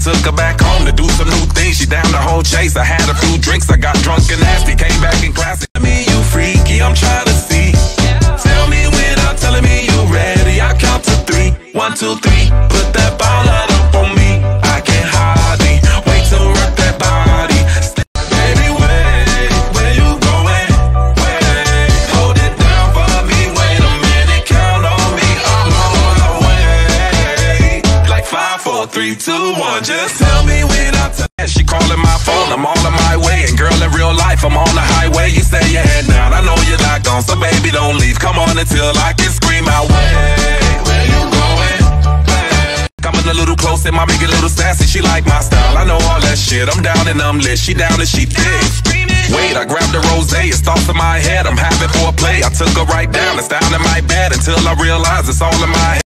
took her back home to do some new things. She down the whole chase. I had a few drinks, I got drunk and nasty. Came back in class. Four, three, two, one. Just tell me when I tell. She calling my phone, I'm all on my way. And girl, in real life, I'm on the highway. You stay your head down, I know you're not gone, so baby, don't leave. Come on until I can scream out. Wait, where you going? Coming a little close and my a little sassy. She like my style. I know all that shit. I'm down and I'm lit. She down and she thick. Wait, I grabbed the rose. It's thoughts in my head. I'm having for a play. I took her right down. It's down in my bed until I realize it's all in my head.